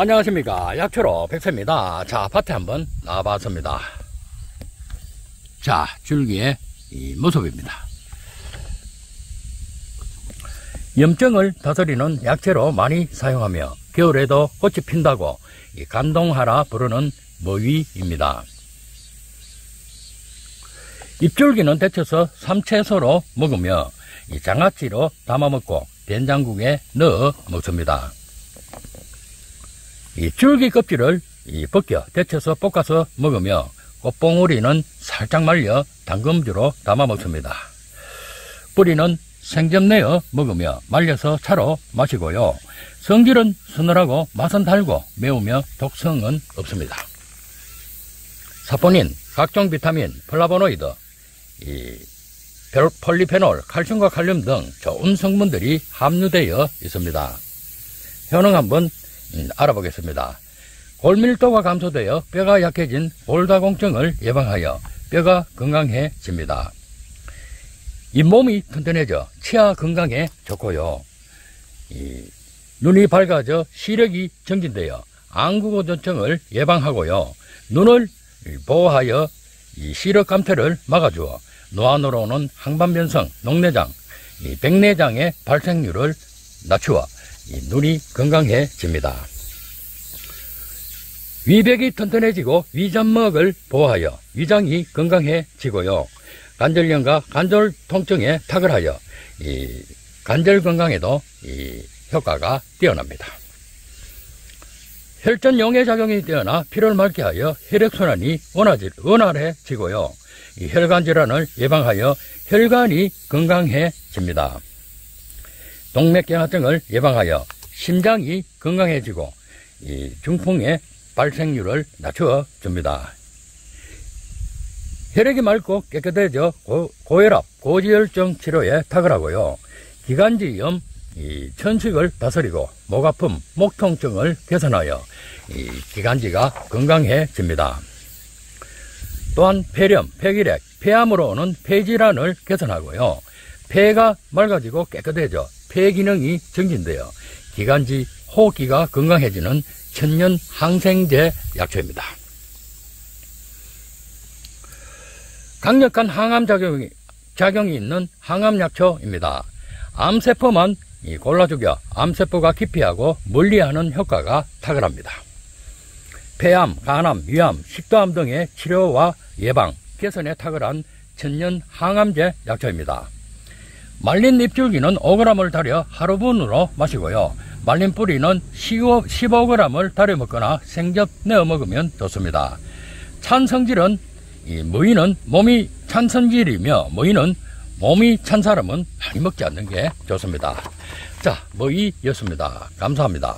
안녕하십니까. 약초로 백세입니다. 자 밭에 한번 나와봤습니다. 자 줄기의 이 모습입니다. 염증을 다스리는 약재로 많이 사용하며 겨울에도 꽃이 핀다고 이 감동하라 부르는 머위입니다. 잎줄기는 데쳐서 삼채소로 먹으며 이 장아찌로 담아 먹고 된장국에 넣어 먹습니다. 이 줄기 껍질을 이 벗겨 데쳐서 볶아서 먹으며 꽃봉오리는 살짝 말려 담금주로 담아 먹습니다. 뿌리는 생즙 내어 먹으며 말려서 차로 마시고요. 성질은 서늘하고 맛은 달고 매우며 독성은 없습니다. 사포닌, 각종 비타민, 플라보노이드, 이 폴리페놀, 칼슘과 칼륨 등 좋은 성분들이 함유되어 있습니다. 효능 한번 음, 알아보겠습니다. 골밀도가 감소되어 뼈가 약해진 골다공증을 예방하여 뼈가 건강해집니다. 잇몸이 튼튼해져 치아 건강에 좋고요. 눈이 밝아져 시력이 정진되어 안구고전증을 예방하고요. 눈을 보호하여 시력 감퇴를 막아주어 노안으로 오는 항반변성, 녹내장, 백내장의 발생률을 낮추어 눈이 건강해집니다. 위백이 튼튼해지고 위점막을 보호하여 위장이 건강해지고요. 관절염과 관절 통증에 탁을하여 관절 건강에도 효과가 뛰어납니다. 혈전 용해 작용이 뛰어나 피를 맑게 하여 혈액순환이 원활해지고요. 혈관 질환을 예방하여 혈관이 건강해집니다. 동맥경화증을 예방하여 심장이 건강해지고 중풍의 발생률을 낮춰 줍니다. 혈액이 맑고 깨끗해져 고, 혈압 고지혈증 치료에 탁월하고요. 기관지염, 천식을 다스리고 목 아픔, 목 통증을 개선하여 기관지가 건강해집니다. 또한 폐렴, 폐기력, 폐암으로 오는 폐질환을 개선하고요. 폐가 맑아지고 깨끗해져 폐 기능이 증진되어 기관지, 호흡기가 건강해지는 천년 항생제 약초입니다. 강력한 항암 작용이, 작용이 있는 항암 약초입니다. 암세포만 골라 죽여 암세포가 기피하고 멀리하는 효과가 탁월합니다. 폐암, 간암, 위암, 식도암 등의 치료와 예방, 개선에 탁월한 천년 항암제 약초입니다. 말린 잎줄기는 5g을 달여 하루분으로 마시고요. 말린 뿌리는 15, 15g을 달여 먹거나 생접 내어 먹으면 좋습니다. 찬 성질은 이 무인은 몸이 찬 성질이며 무인은 몸이 찬 사람은 많이 먹지 않는 게 좋습니다. 자, 무이였습니다. 감사합니다.